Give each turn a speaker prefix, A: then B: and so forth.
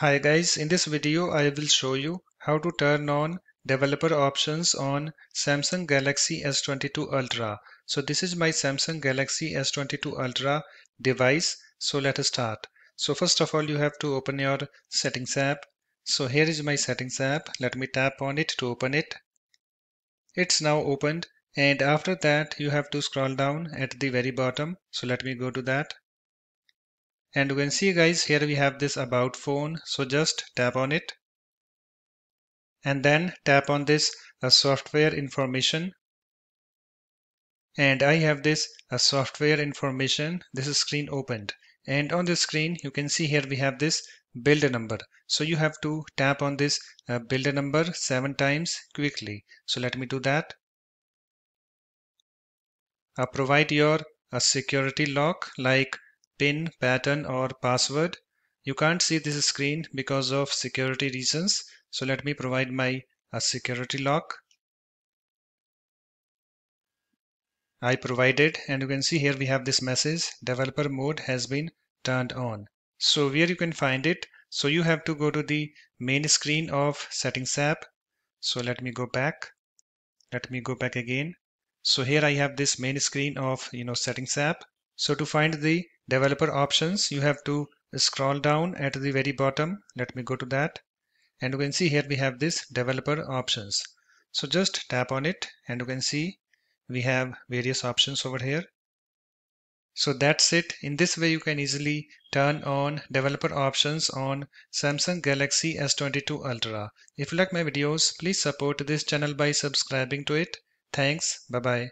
A: Hi guys, in this video I will show you how to turn on developer options on Samsung Galaxy S22 Ultra. So this is my Samsung Galaxy S22 Ultra device. So let us start. So first of all you have to open your settings app. So here is my settings app. Let me tap on it to open it. It's now opened and after that you have to scroll down at the very bottom. So let me go to that and you can see guys here we have this about phone. So just tap on it. And then tap on this uh, software information. And I have this uh, software information. This is screen opened. And on the screen you can see here we have this build number. So you have to tap on this uh, build number seven times quickly. So let me do that. Uh, provide your a uh, security lock like pin, pattern or password. You can't see this screen because of security reasons. So let me provide my a security lock. I provided and you can see here we have this message developer mode has been turned on. So where you can find it so you have to go to the main screen of settings app. So let me go back. Let me go back again. So here I have this main screen of you know settings app. So to find the developer options, you have to scroll down at the very bottom. Let me go to that. And you can see here we have this developer options. So just tap on it and you can see we have various options over here. So that's it. In this way, you can easily turn on developer options on Samsung Galaxy S22 Ultra. If you like my videos, please support this channel by subscribing to it. Thanks. Bye-bye.